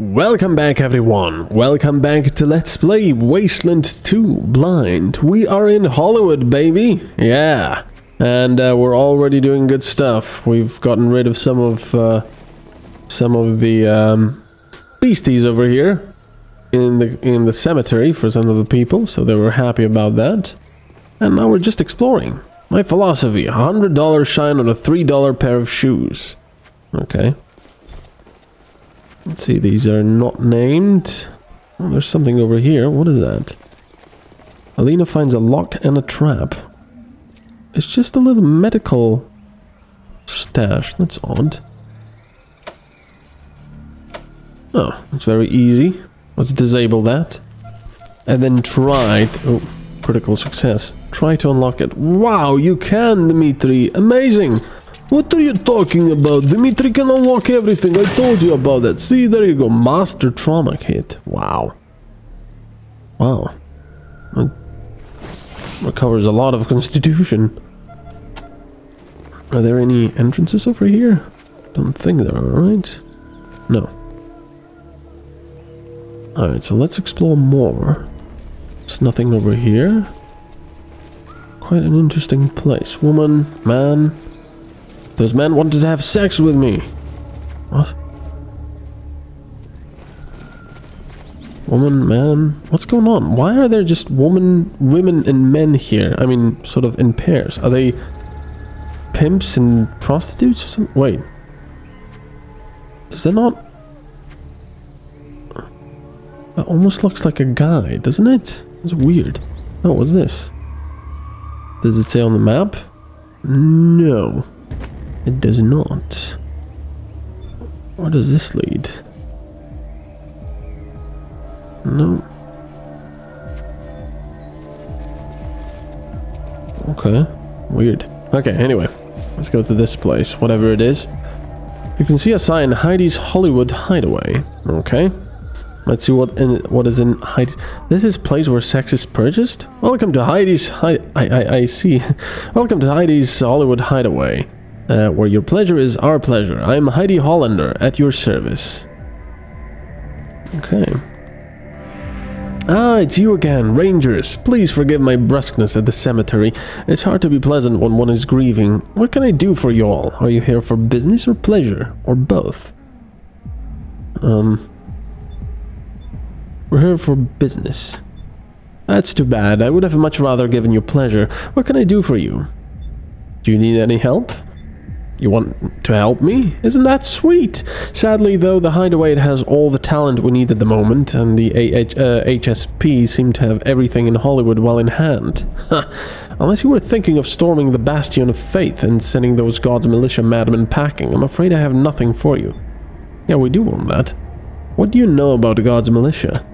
Welcome back everyone, welcome back to Let's Play Wasteland 2 Blind. We are in Hollywood, baby! Yeah! And uh, we're already doing good stuff. We've gotten rid of some of, uh, some of the, um, beasties over here in the, in the cemetery for some of the people, so they were happy about that. And now we're just exploring. My philosophy, $100 shine on a $3 pair of shoes. Okay. Let's see, these are not named. Oh, there's something over here. What is that? Alina finds a lock and a trap. It's just a little medical stash. That's odd. Oh, it's very easy. Let's disable that. And then try to... Oh, critical success. Try to unlock it. Wow, you can, Dimitri. Amazing. What are you talking about? Dimitri can unlock everything. I told you about that. See, there you go. Master trauma kit. Wow. Wow. That recovers a lot of constitution. Are there any entrances over here? Don't think there are, right? No. Alright, so let's explore more. There's nothing over here. Quite an interesting place. Woman, man, those men wanted to have sex with me. What? Woman, man, what's going on? Why are there just woman, women and men here? I mean, sort of in pairs. Are they pimps and prostitutes or something? Wait. Is there not... That almost looks like a guy, doesn't it? It's weird. Oh, what's this? Does it say on the map? No. It does not. Where does this lead? No. Okay. Weird. Okay, anyway. Let's go to this place, whatever it is. You can see a sign, Heidi's Hollywood Hideaway. Okay. Let's see what in what is in Heidi. This is place where sex is purchased. Welcome to Heidi's. Hi I I I see. Welcome to Heidi's Hollywood Hideaway uh, where your pleasure is our pleasure. I'm Heidi Hollander at your service. Okay. Ah, it's you again, Rangers. Please forgive my brusqueness at the cemetery. It's hard to be pleasant when one is grieving. What can I do for you all? Are you here for business or pleasure? Or both? Um... We're here for business. That's too bad. I would have much rather given you pleasure. What can I do for you? Do you need any help? You want to help me? Isn't that sweet? Sadly, though, the Hideaway has all the talent we need at the moment, and the AH, uh, HSP seem to have everything in Hollywood well in hand. Unless you were thinking of storming the Bastion of Faith and sending those God's militia madmen packing, I'm afraid I have nothing for you. Yeah, we do want that. What do you know about God's militia?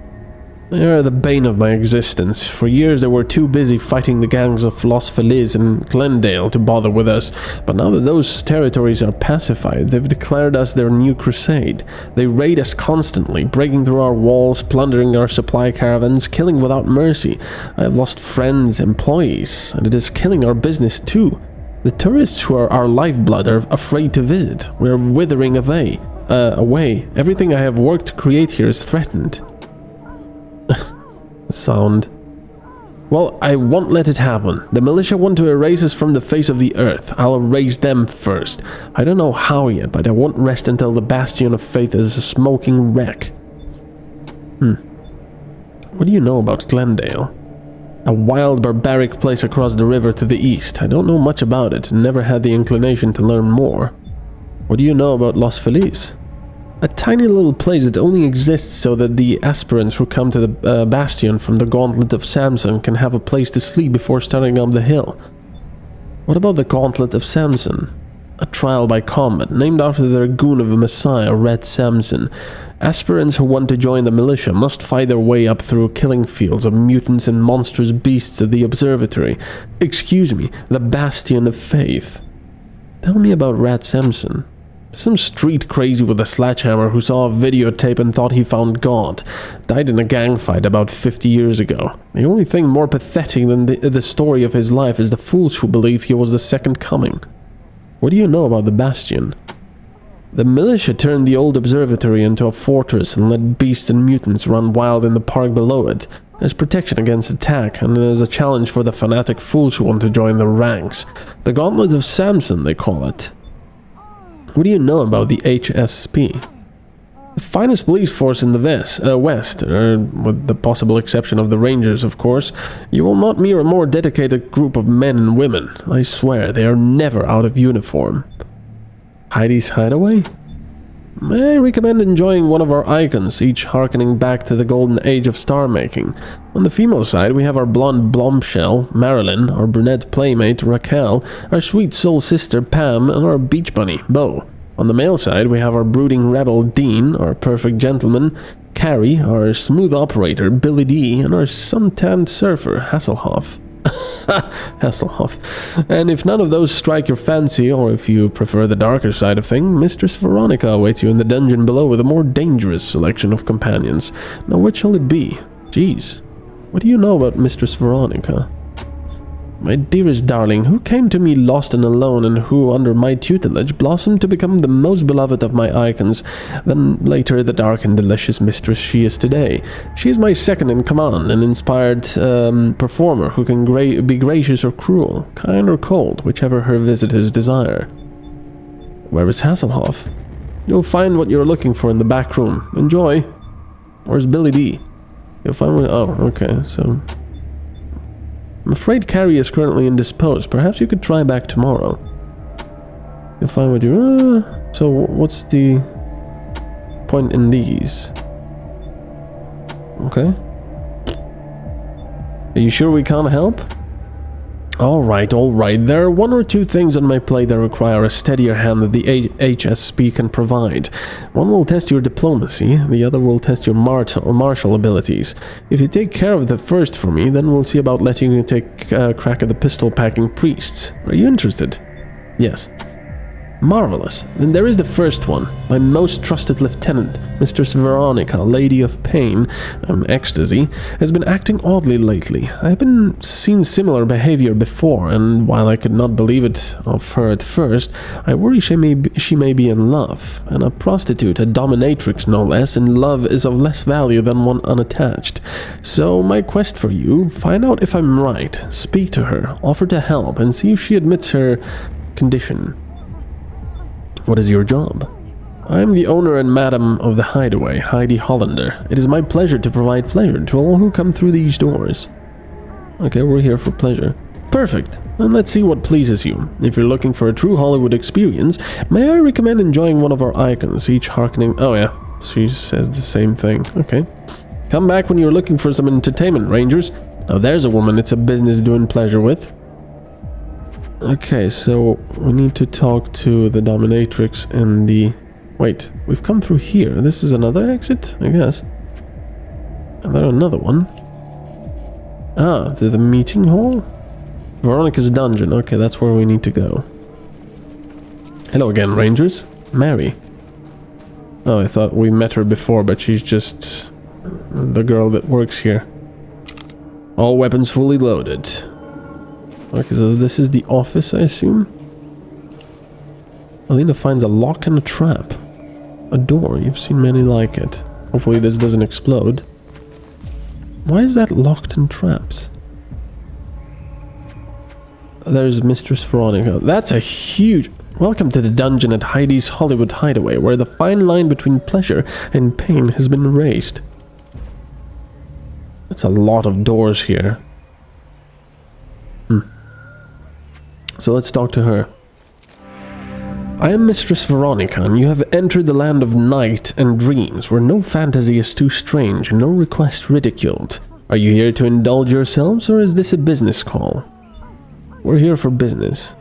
They are the bane of my existence. For years they were too busy fighting the gangs of Los Feliz and Glendale to bother with us, but now that those territories are pacified, they've declared us their new crusade. They raid us constantly, breaking through our walls, plundering our supply caravans, killing without mercy. I have lost friends, employees, and it is killing our business too. The tourists who are our lifeblood are afraid to visit. We are withering away. Uh, away. Everything I have worked to create here is threatened sound. Well, I won't let it happen. The militia want to erase us from the face of the earth. I'll erase them first. I don't know how yet, but I won't rest until the Bastion of Faith is a smoking wreck. Hmm. What do you know about Glendale? A wild, barbaric place across the river to the east. I don't know much about it and never had the inclination to learn more. What do you know about Los Feliz? A tiny little place that only exists so that the aspirants who come to the uh, bastion from the Gauntlet of Samson can have a place to sleep before starting up the hill. What about the Gauntlet of Samson? A trial by combat, named after the goon of a messiah, Red Samson. Aspirants who want to join the militia must fight their way up through killing fields of mutants and monstrous beasts at the observatory. Excuse me, the Bastion of Faith. Tell me about Red Samson. Some street crazy with a sledgehammer who saw a videotape and thought he found God. Died in a gang fight about 50 years ago. The only thing more pathetic than the, the story of his life is the fools who believe he was the second coming. What do you know about the Bastion? The militia turned the old observatory into a fortress and let beasts and mutants run wild in the park below it, as protection against attack and as a challenge for the fanatic fools who want to join the ranks. The Gauntlet of Samson, they call it. What do you know about the HSP? The finest police force in the west, uh, west uh, with the possible exception of the Rangers, of course. You will not meet a more dedicated group of men and women. I swear, they are never out of uniform. Heidi's Hideaway? I recommend enjoying one of our icons, each harkening back to the golden age of star making. On the female side, we have our blonde bombshell, Marilyn, our brunette playmate, Raquel, our sweet soul sister, Pam, and our beach bunny, Bo. On the male side, we have our brooding rebel Dean, our perfect gentleman, Cary, our smooth operator Billy D, and our suntanned surfer Hasselhoff. Hasselhoff. And if none of those strike your fancy, or if you prefer the darker side of things, Mistress Veronica awaits you in the dungeon below with a more dangerous selection of companions. Now, which shall it be? Geez, what do you know about Mistress Veronica? My dearest darling, who came to me lost and alone, and who, under my tutelage, blossomed to become the most beloved of my icons, then later the dark and delicious mistress she is today. She is my second in command, an inspired um, performer who can gra be gracious or cruel, kind or cold, whichever her visitors desire. Where is Hasselhoff? You'll find what you're looking for in the back room. Enjoy. Where's Billy D? You'll find what... Oh, okay, so... I'm afraid Cary is currently indisposed. Perhaps you could try back tomorrow. You'll find what you... Uh, so what's the point in these? Okay. Are you sure we can't help? Alright, alright. There are one or two things on my plate that require a steadier hand that the HSP can provide. One will test your diplomacy, the other will test your martial abilities. If you take care of the first for me, then we'll see about letting you take a crack at the pistol-packing priests. Are you interested? Yes. Marvelous. Then there is the first one. My most trusted lieutenant, Mistress Veronica, Lady of Pain, um, Ecstasy, has been acting oddly lately. I have been seen similar behavior before, and while I could not believe it of her at first, I worry she may be, she may be in love. And a prostitute, a dominatrix no less, in love is of less value than one unattached. So my quest for you, find out if I'm right, speak to her, offer to help, and see if she admits her condition. What is your job? I am the owner and madam of the Hideaway, Heidi Hollander. It is my pleasure to provide pleasure to all who come through these doors. Okay, we're here for pleasure. Perfect. Then let's see what pleases you. If you're looking for a true Hollywood experience, may I recommend enjoying one of our icons, each harkening... Oh yeah, she says the same thing. Okay. Come back when you're looking for some entertainment, Rangers. Now there's a woman it's a business doing pleasure with. Okay, so we need to talk to the dominatrix and the... Wait, we've come through here. This is another exit, I guess. And then another one. Ah, to the meeting hall? Veronica's dungeon. Okay, that's where we need to go. Hello again, rangers. Mary. Oh, I thought we met her before, but she's just the girl that works here. All weapons fully loaded. Okay, so this is the office, I assume? Alina finds a lock and a trap. A door, you've seen many like it. Hopefully this doesn't explode. Why is that locked and trapped? There's Mistress Veronica. That's a huge... Welcome to the dungeon at Heidi's Hollywood Hideaway, where the fine line between pleasure and pain has been erased. That's a lot of doors here. So let's talk to her. I am Mistress Veronica, and you have entered the land of night and dreams, where no fantasy is too strange and no request ridiculed. Are you here to indulge yourselves, or is this a business call? We're here for business.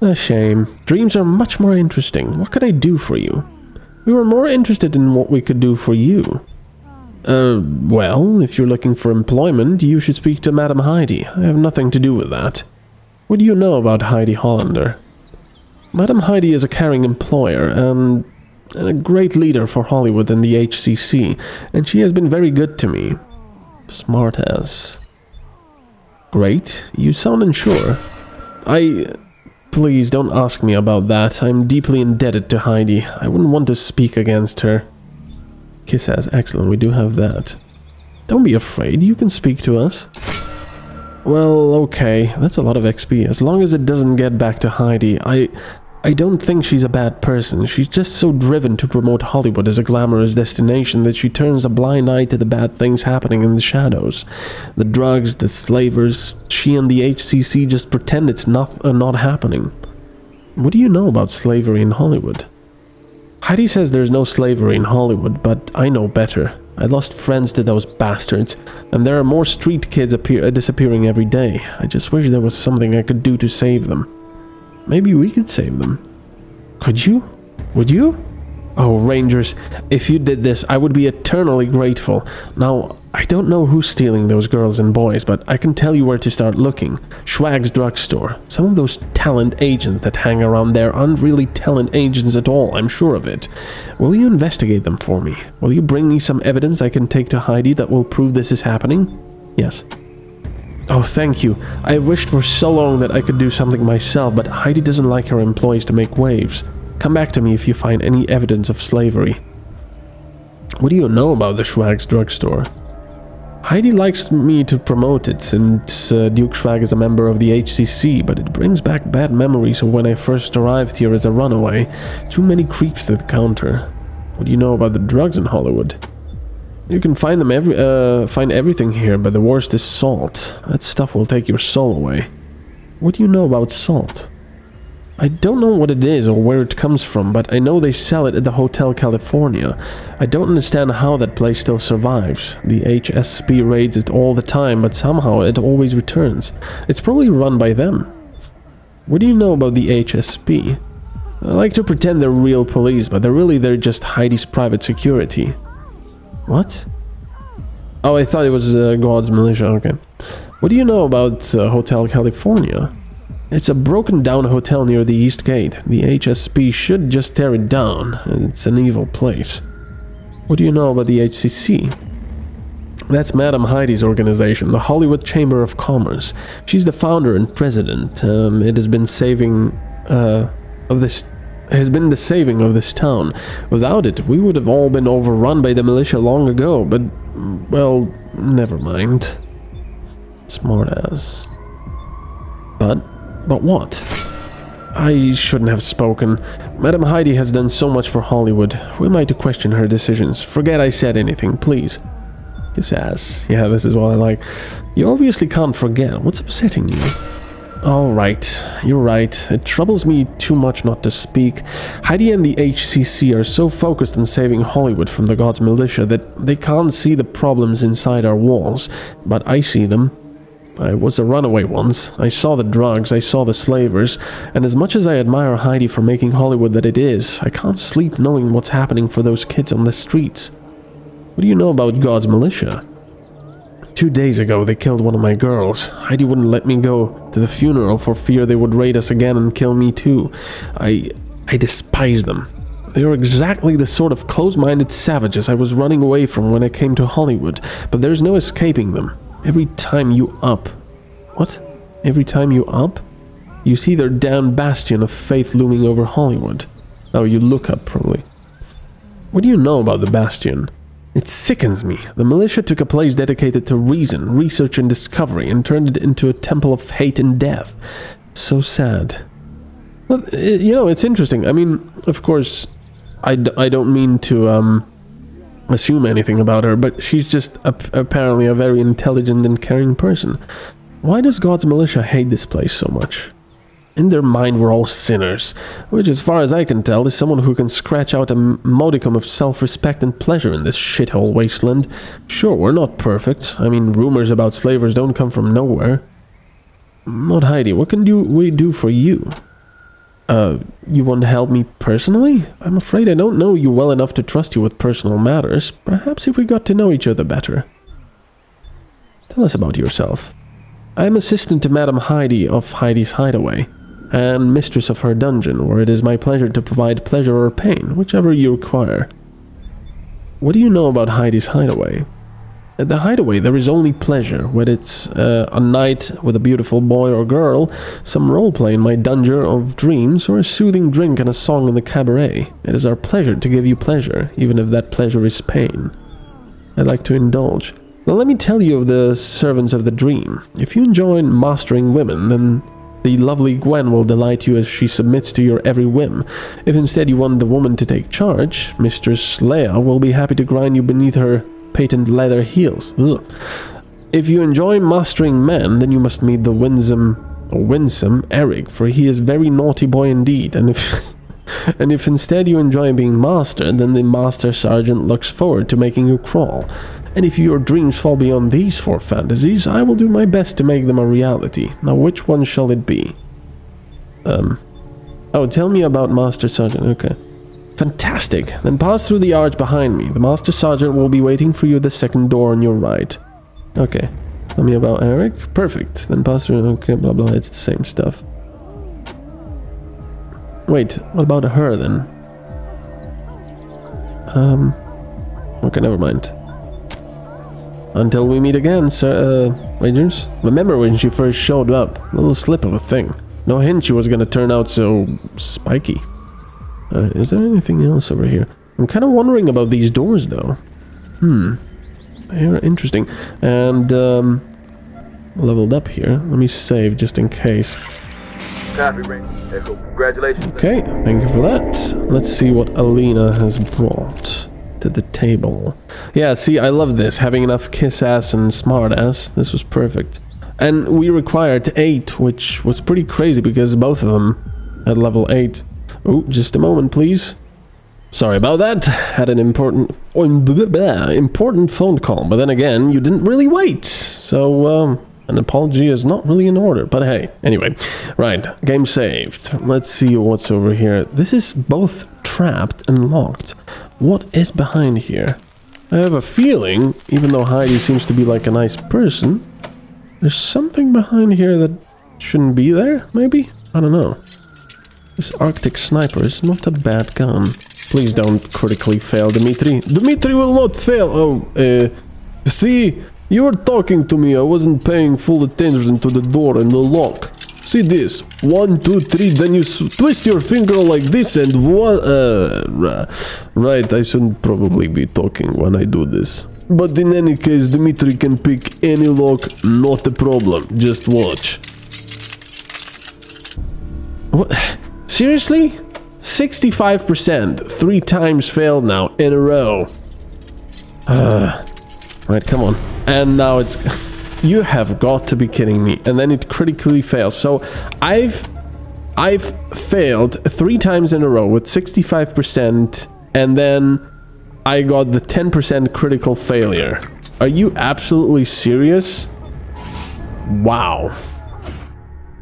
A shame. Dreams are much more interesting. What can I do for you? We were more interested in what we could do for you. Uh, well, if you're looking for employment, you should speak to Madame Heidi. I have nothing to do with that. What do you know about Heidi Hollander? Madam Heidi is a caring employer and a great leader for Hollywood and the HCC, and she has been very good to me. Smart ass. Great. You sound unsure. I... please don't ask me about that. I'm deeply indebted to Heidi. I wouldn't want to speak against her. Kiss says, excellent, we do have that. Don't be afraid, you can speak to us. Well, okay, that's a lot of XP. As long as it doesn't get back to Heidi, I... I don't think she's a bad person. She's just so driven to promote Hollywood as a glamorous destination that she turns a blind eye to the bad things happening in the shadows. The drugs, the slavers, she and the HCC just pretend it's not, uh, not happening. What do you know about slavery in Hollywood? Heidi says there's no slavery in Hollywood, but I know better. I lost friends to those bastards, and there are more street kids appear uh, disappearing every day. I just wish there was something I could do to save them. Maybe we could save them. Could you? Would you? Oh, Rangers, if you did this, I would be eternally grateful. Now, I don't know who's stealing those girls and boys, but I can tell you where to start looking. Schwag's drugstore. Some of those talent agents that hang around there aren't really talent agents at all, I'm sure of it. Will you investigate them for me? Will you bring me some evidence I can take to Heidi that will prove this is happening? Yes. Oh, thank you. I have wished for so long that I could do something myself, but Heidi doesn't like her employees to make waves. Come back to me if you find any evidence of slavery. What do you know about the Schwag's drugstore? Heidi likes me to promote it since uh, Duke Schwag is a member of the HCC, but it brings back bad memories of when I first arrived here as a runaway. Too many creeps to the counter. What do you know about the drugs in Hollywood? You can find them every uh, find everything here, but the worst is salt. That stuff will take your soul away. What do you know about salt? I don't know what it is or where it comes from, but I know they sell it at the Hotel California. I don't understand how that place still survives. The HSP raids it all the time, but somehow it always returns. It's probably run by them. What do you know about the HSP? I like to pretend they're real police, but they're really they're just Heidi's private security. What? Oh, I thought it was uh, God's militia. Okay. What do you know about uh, Hotel California? It's a broken down hotel near the East Gate. The HSP should just tear it down. It's an evil place. What do you know about the HCC? That's Madame Heidi's organization, the Hollywood Chamber of Commerce. She's the founder and president. Um, it has been saving uh, of this has been the saving of this town. Without it, we would have all been overrun by the militia long ago, but, well, never mind. Smartass. But, but what? I shouldn't have spoken. Madame Heidi has done so much for Hollywood. Who am I to question her decisions? Forget I said anything, please. Ass. Yeah, this is what I like. You obviously can't forget. What's upsetting you? Alright, you're right. It troubles me too much not to speak. Heidi and the HCC are so focused on saving Hollywood from the God's militia that they can't see the problems inside our walls. But I see them. I was a runaway once. I saw the drugs, I saw the slavers, and as much as I admire Heidi for making Hollywood that it is, I can't sleep knowing what's happening for those kids on the streets. What do you know about God's militia? Two days ago, they killed one of my girls. Heidi wouldn't let me go to the funeral for fear they would raid us again and kill me too. I... I despise them. They are exactly the sort of close-minded savages I was running away from when I came to Hollywood, but there's no escaping them. Every time you up... What? Every time you up? You see their down bastion of faith looming over Hollywood. Oh, you look up, probably. What do you know about the bastion? It sickens me. The militia took a place dedicated to reason, research, and discovery and turned it into a temple of hate and death. So sad. But, you know, it's interesting. I mean, of course, I d I don't mean to um, assume anything about her, but she's just apparently a very intelligent and caring person. Why does God's militia hate this place so much? In their mind, we're all sinners, which, as far as I can tell, is someone who can scratch out a modicum of self respect and pleasure in this shithole wasteland. Sure, we're not perfect. I mean, rumors about slavers don't come from nowhere. Not Heidi, what can do we do for you? Uh, you want to help me personally? I'm afraid I don't know you well enough to trust you with personal matters. Perhaps if we got to know each other better. Tell us about yourself. I am assistant to Madame Heidi of Heidi's Hideaway and mistress of her dungeon, where it is my pleasure to provide pleasure or pain, whichever you require. What do you know about Heidi's hideaway? At the hideaway, there is only pleasure, whether it's uh, a night with a beautiful boy or girl, some roleplay in my dungeon of dreams, or a soothing drink and a song in the cabaret. It is our pleasure to give you pleasure, even if that pleasure is pain. I like to indulge. Well, let me tell you of the servants of the dream. If you enjoy mastering women, then the lovely Gwen will delight you as she submits to your every whim. If instead you want the woman to take charge, Mistress Leia will be happy to grind you beneath her patent leather heels. Ugh. If you enjoy mastering men, then you must meet the winsome winsome Eric, for he is very naughty boy indeed. And if and if instead you enjoy being mastered, then the master sergeant looks forward to making you crawl. And if your dreams fall beyond these four fantasies, I will do my best to make them a reality. Now, which one shall it be? Um. Oh, tell me about Master Sergeant. Okay. Fantastic. Then pass through the arch behind me. The Master Sergeant will be waiting for you at the second door on your right. Okay. Tell me about Eric. Perfect. Then pass through. Okay, blah blah. It's the same stuff. Wait, what about her then? Um. Okay, never mind. Until we meet again, sir, uh, Rangers. Remember when she first showed up? Little slip of a thing. No hint she was gonna turn out so spiky. Uh, is there anything else over here? I'm kind of wondering about these doors, though. Hmm. They're interesting. And, um, leveled up here. Let me save just in case. Copy, Ring. Echo, congratulations. Okay, thank you for that. Let's see what Alina has brought to the table. Yeah, see, I love this. Having enough kiss ass and smart ass. This was perfect. And we required 8, which was pretty crazy because both of them at level 8. Oh, just a moment, please. Sorry about that. Had an important important phone call, but then again, you didn't really wait. So, um, an apology is not really in order, but hey. Anyway, right, game saved. Let's see what's over here. This is both trapped and locked. What is behind here? I have a feeling, even though Heidi seems to be like a nice person, there's something behind here that shouldn't be there, maybe? I don't know. This Arctic Sniper is not a bad gun. Please don't critically fail, Dimitri. Dimitri will not fail! Oh, uh... See, you were talking to me, I wasn't paying full attention to the door and the lock. See this, one, two, three, then you twist your finger like this and one... Uh, right, I shouldn't probably be talking when I do this. But in any case, Dimitri can pick any lock, not a problem, just watch. What? Seriously? 65%. Three times failed now in a row. Uh, right, come on. And now it's... you have got to be kidding me. And then it critically fails. So I've... I've failed three times in a row with 65% and then I got the 10% critical failure. Are you absolutely serious? Wow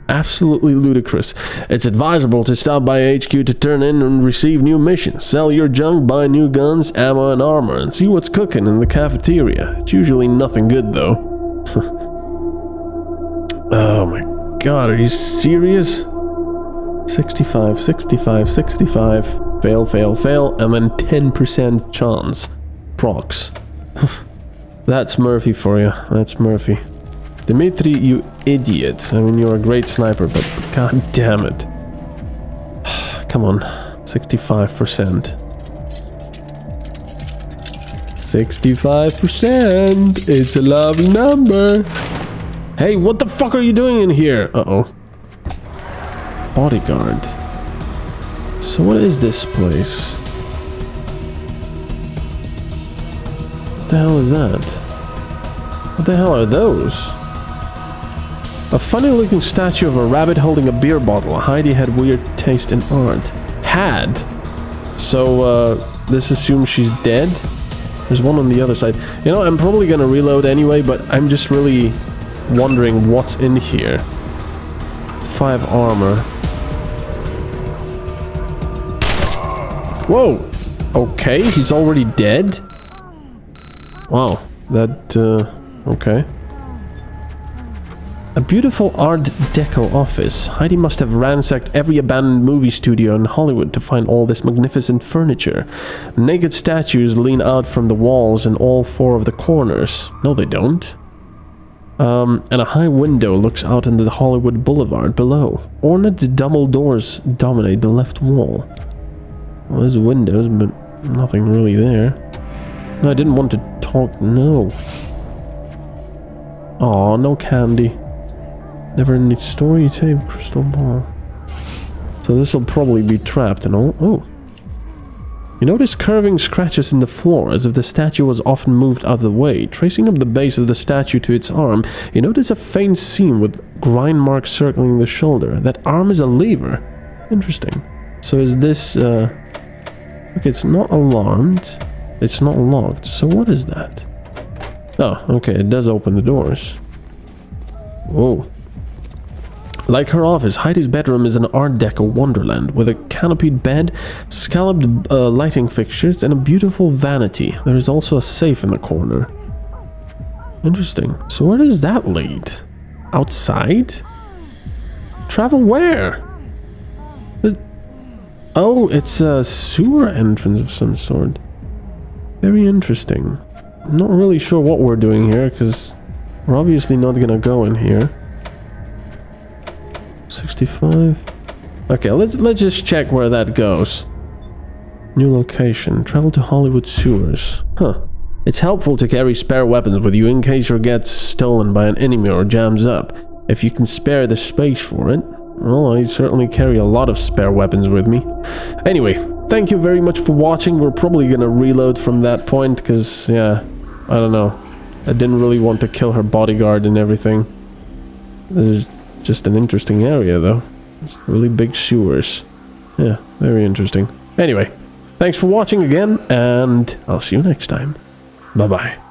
absolutely ludicrous. It's advisable to stop by HQ to turn in and receive new missions, sell your junk, buy new guns, ammo, and armor, and see what's cooking in the cafeteria. It's usually nothing good, though. oh my god, are you serious? 65, 65, 65, fail, fail, fail, and then 10% chance. Procs. That's Murphy for you. That's Murphy. Dimitri, you idiot. I mean, you're a great sniper, but god damn it. Come on. 65%. 65%! It's a lovely number! Hey, what the fuck are you doing in here? Uh-oh. Bodyguard. So what is this place? What the hell is that? What the hell are those? A funny looking statue of a rabbit holding a beer bottle. Heidi had weird taste in art. Had. So, uh, this assumes she's dead? There's one on the other side. You know, I'm probably gonna reload anyway, but I'm just really wondering what's in here. Five armor. Whoa! Okay, he's already dead? Wow, that, uh, okay. A beautiful Art Deco office. Heidi must have ransacked every abandoned movie studio in Hollywood to find all this magnificent furniture. Naked statues lean out from the walls in all four of the corners. No, they don't. Um, and a high window looks out into the Hollywood Boulevard below. Ornate double doors dominate the left wall. Well, there's windows, but nothing really there. No, I didn't want to talk. No. Oh, no candy. Never any story tape, crystal ball. So this will probably be trapped and all. Oh. You notice curving scratches in the floor, as if the statue was often moved out of the way. Tracing up the base of the statue to its arm, you notice a faint seam with grind marks circling the shoulder. That arm is a lever. Interesting. So is this, uh... Okay, it's not alarmed. It's not locked. So what is that? Oh, okay, it does open the doors. Whoa. Like her office, Heidi's bedroom is an Art Deco wonderland with a canopied bed, scalloped uh, lighting fixtures, and a beautiful vanity. There is also a safe in the corner. Interesting. So where does that lead? Outside? Travel where? Uh, oh, it's a sewer entrance of some sort. Very interesting. Not really sure what we're doing here, because we're obviously not gonna go in here. 65. Okay, let's let's just check where that goes. New location. Travel to Hollywood sewers. Huh. It's helpful to carry spare weapons with you in case your gets stolen by an enemy or jams up. If you can spare the space for it. Well, I certainly carry a lot of spare weapons with me. Anyway, thank you very much for watching. We're probably gonna reload from that point, because, yeah, I don't know. I didn't really want to kill her bodyguard and everything. There's just an interesting area, though. It's really big sewers. Yeah, very interesting. Anyway, thanks for watching again, and I'll see you next time. Bye-bye.